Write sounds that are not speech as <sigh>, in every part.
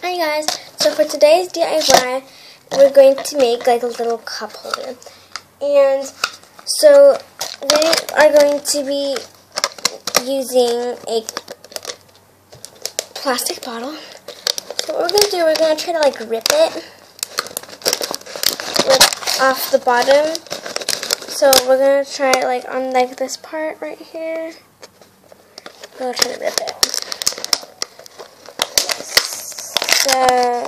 Hi guys, so for today's DIY, we're going to make like a little cup holder. And so we are going to be using a plastic bottle. So what we're going to do, we're going to try to like rip it off the bottom. So we're going to try like on like this part right here. We're going to try to rip it. Ah.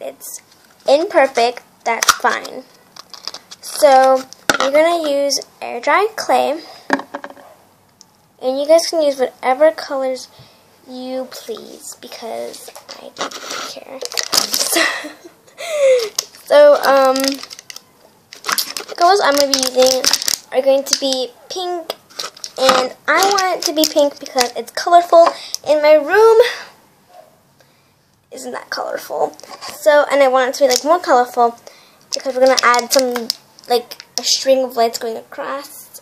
It's imperfect, that's fine. So you're gonna use air dry clay and you guys can use whatever colors you please because I don't care. <laughs> So, um colors I'm going to be using are going to be pink, and I want it to be pink because it's colorful, and my room isn't that colorful. So, and I want it to be like more colorful because we're going to add some, like, a string of lights going across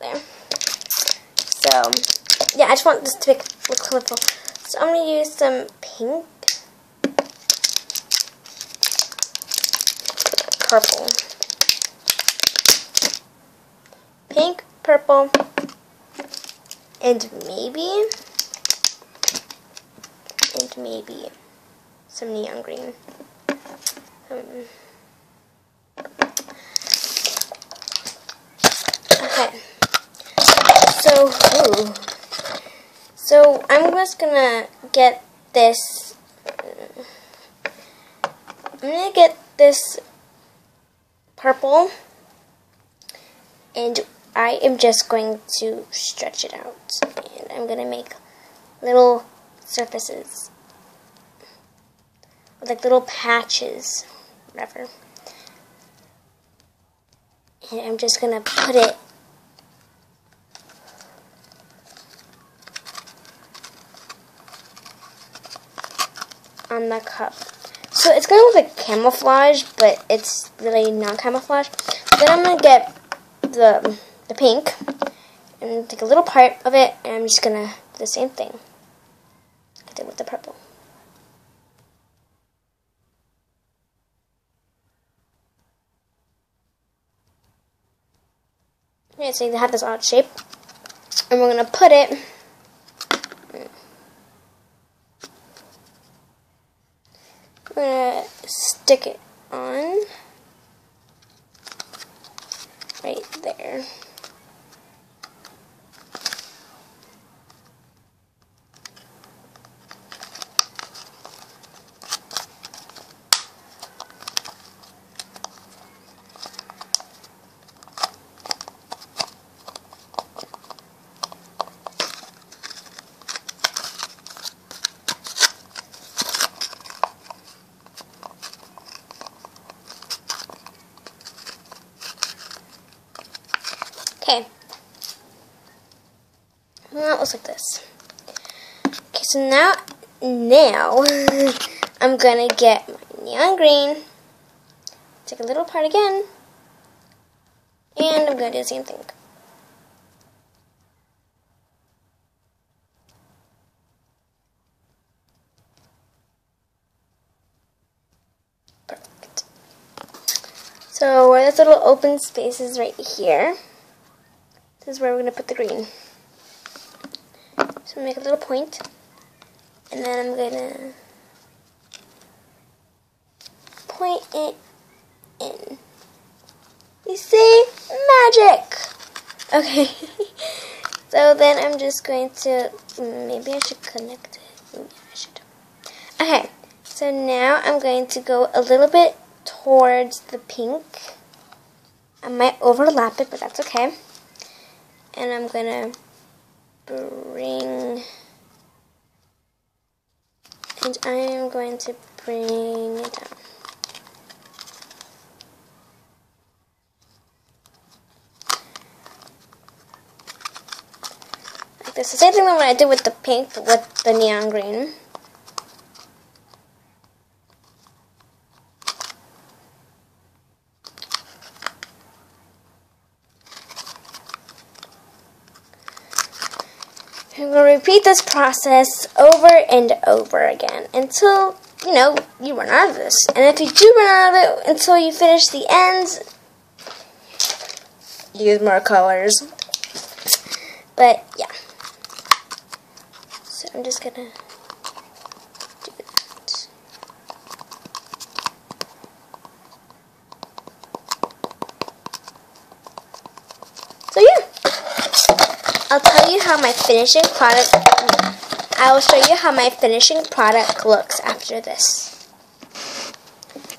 there. So, yeah, I just want this to look colorful. So I'm going to use some pink, purple, pink, purple, and maybe, and maybe some neon green. Um, okay. So, ooh. so I'm just gonna get this. I'm gonna get this purple and I am just going to stretch it out and I'm going to make little surfaces. Like little patches whatever. And I'm just going to put it on the cup. So it's going to look like camouflage but it's really not camouflage then I'm going to get the, the pink and take a little part of it and I'm just to do the same thing I did with the purple. Okay, so you have this odd shape and we're to put it we're to stick it on right there. Okay. It looks like this. Okay, so now, now, <laughs> I'm gonna get my neon green, take a little part again, and I'm gonna do the same thing. Perfect. So where this little open space is right here, this is where we're going to put the green. So make a little point, and then I'm going to point it in. You see? Magic! Okay. <laughs> so then I'm just going to, maybe I should connect it. Maybe I should. Okay. So now I'm going to go a little bit towards the pink. I might overlap it, but that's okay and I'm gonna bring and I am going to bring it down. Like this. The same thing that I did with the pink, with the neon green. I'm going to repeat this process over and over again until, you know, you run out of this. And if you do run out of it until you finish the ends, use more colors. But, yeah. So I'm just going to do that. So, yeah. I'll tell you how my finishing product, I will show you how my finishing product looks after this.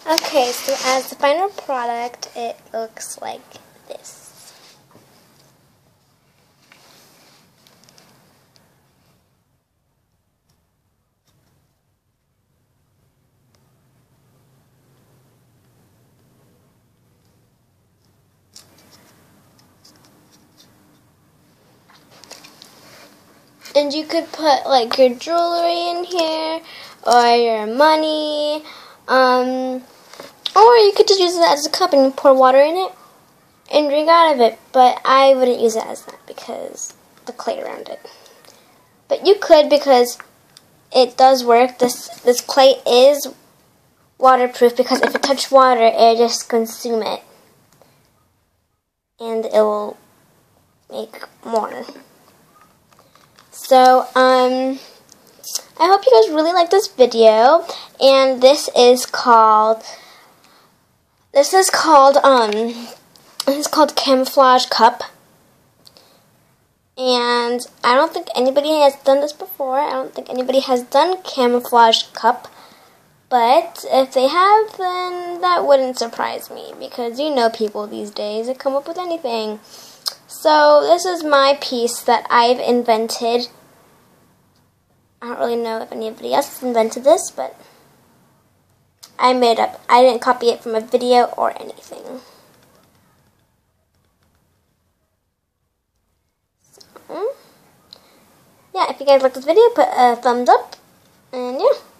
Okay, so as the final product, it looks like this. And you could put like your jewelry in here or your money. Um, or you could just use it as a cup and pour water in it and drink out of it. But I wouldn't use it as that because the clay around it. But you could because it does work. This this clay is waterproof because if it touched water, it just consume it. And it will make more. So, um, I hope you guys really like this video. And this is called, this is called, um, this is called Camouflage Cup. And I don't think anybody has done this before. I don't think anybody has done Camouflage Cup. But if they have, then that wouldn't surprise me. Because you know people these days that come up with anything. So this is my piece that I've invented. I don't really know if anybody else has invented this, but I made up. I didn't copy it from a video or anything. So, yeah, if you guys like this video, put a thumbs up, and yeah.